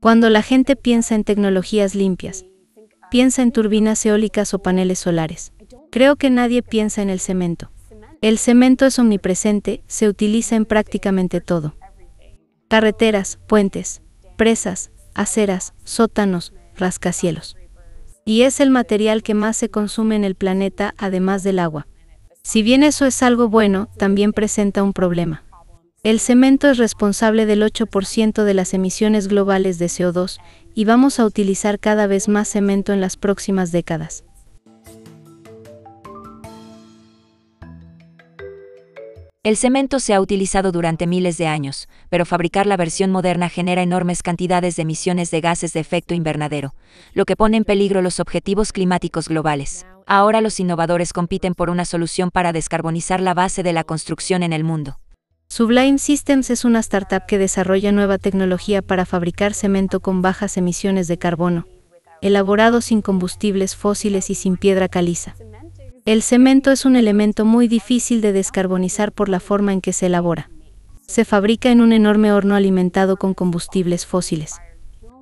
Cuando la gente piensa en tecnologías limpias, piensa en turbinas eólicas o paneles solares. Creo que nadie piensa en el cemento. El cemento es omnipresente, se utiliza en prácticamente todo. Carreteras, puentes, presas, aceras, sótanos, rascacielos. Y es el material que más se consume en el planeta además del agua. Si bien eso es algo bueno, también presenta un problema. El cemento es responsable del 8% de las emisiones globales de CO2 y vamos a utilizar cada vez más cemento en las próximas décadas. El cemento se ha utilizado durante miles de años, pero fabricar la versión moderna genera enormes cantidades de emisiones de gases de efecto invernadero, lo que pone en peligro los objetivos climáticos globales. Ahora los innovadores compiten por una solución para descarbonizar la base de la construcción en el mundo. Sublime Systems es una startup que desarrolla nueva tecnología para fabricar cemento con bajas emisiones de carbono, elaborado sin combustibles fósiles y sin piedra caliza. El cemento es un elemento muy difícil de descarbonizar por la forma en que se elabora. Se fabrica en un enorme horno alimentado con combustibles fósiles.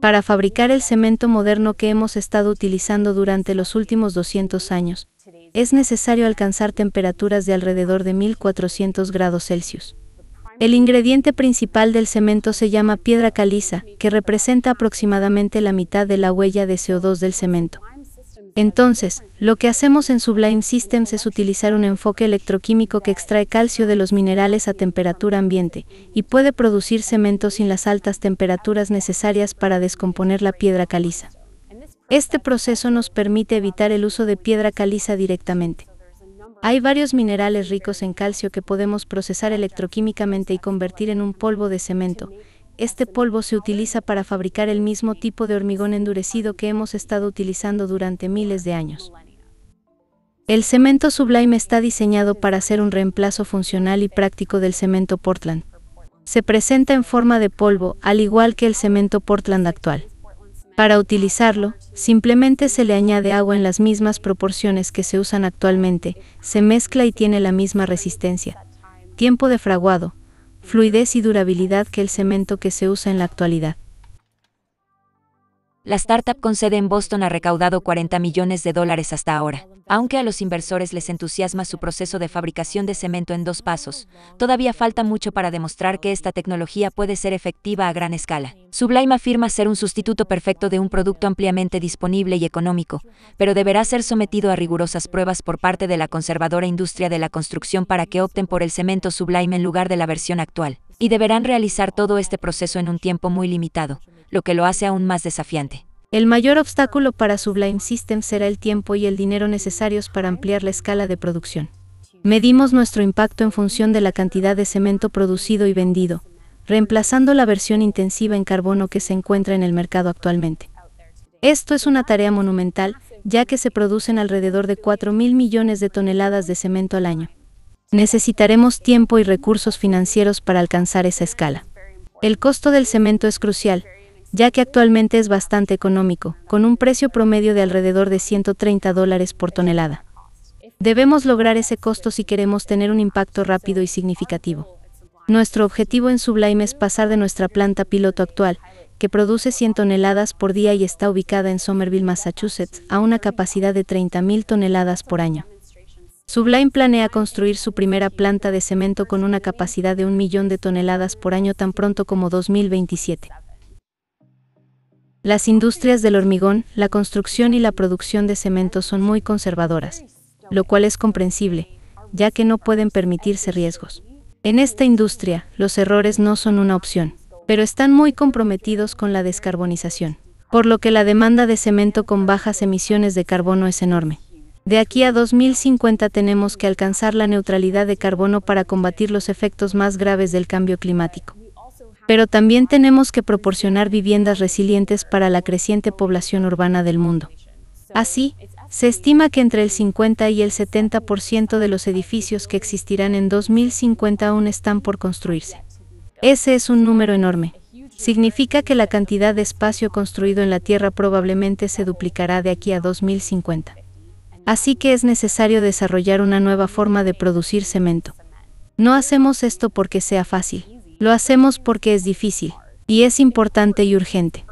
Para fabricar el cemento moderno que hemos estado utilizando durante los últimos 200 años, es necesario alcanzar temperaturas de alrededor de 1400 grados Celsius. El ingrediente principal del cemento se llama piedra caliza, que representa aproximadamente la mitad de la huella de CO2 del cemento. Entonces, lo que hacemos en Sublime Systems es utilizar un enfoque electroquímico que extrae calcio de los minerales a temperatura ambiente y puede producir cemento sin las altas temperaturas necesarias para descomponer la piedra caliza. Este proceso nos permite evitar el uso de piedra caliza directamente. Hay varios minerales ricos en calcio que podemos procesar electroquímicamente y convertir en un polvo de cemento, este polvo se utiliza para fabricar el mismo tipo de hormigón endurecido que hemos estado utilizando durante miles de años. El cemento Sublime está diseñado para ser un reemplazo funcional y práctico del cemento Portland. Se presenta en forma de polvo, al igual que el cemento Portland actual. Para utilizarlo, simplemente se le añade agua en las mismas proporciones que se usan actualmente, se mezcla y tiene la misma resistencia. Tiempo de fraguado, fluidez y durabilidad que el cemento que se usa en la actualidad. La startup con sede en Boston ha recaudado 40 millones de dólares hasta ahora. Aunque a los inversores les entusiasma su proceso de fabricación de cemento en dos pasos, todavía falta mucho para demostrar que esta tecnología puede ser efectiva a gran escala. Sublime afirma ser un sustituto perfecto de un producto ampliamente disponible y económico, pero deberá ser sometido a rigurosas pruebas por parte de la conservadora industria de la construcción para que opten por el cemento Sublime en lugar de la versión actual, y deberán realizar todo este proceso en un tiempo muy limitado, lo que lo hace aún más desafiante. El mayor obstáculo para Sublime Systems será el tiempo y el dinero necesarios para ampliar la escala de producción. Medimos nuestro impacto en función de la cantidad de cemento producido y vendido, reemplazando la versión intensiva en carbono que se encuentra en el mercado actualmente. Esto es una tarea monumental, ya que se producen alrededor de 4 mil millones de toneladas de cemento al año. Necesitaremos tiempo y recursos financieros para alcanzar esa escala. El costo del cemento es crucial, ya que actualmente es bastante económico, con un precio promedio de alrededor de 130 dólares por tonelada. Debemos lograr ese costo si queremos tener un impacto rápido y significativo. Nuestro objetivo en Sublime es pasar de nuestra planta piloto actual, que produce 100 toneladas por día y está ubicada en Somerville, Massachusetts, a una capacidad de 30.000 toneladas por año. Sublime planea construir su primera planta de cemento con una capacidad de un millón de toneladas por año tan pronto como 2027. Las industrias del hormigón, la construcción y la producción de cemento son muy conservadoras, lo cual es comprensible, ya que no pueden permitirse riesgos. En esta industria, los errores no son una opción, pero están muy comprometidos con la descarbonización, por lo que la demanda de cemento con bajas emisiones de carbono es enorme. De aquí a 2050 tenemos que alcanzar la neutralidad de carbono para combatir los efectos más graves del cambio climático pero también tenemos que proporcionar viviendas resilientes para la creciente población urbana del mundo. Así, se estima que entre el 50 y el 70% de los edificios que existirán en 2050 aún están por construirse. Ese es un número enorme. Significa que la cantidad de espacio construido en la Tierra probablemente se duplicará de aquí a 2050. Así que es necesario desarrollar una nueva forma de producir cemento. No hacemos esto porque sea fácil lo hacemos porque es difícil, y es importante y urgente.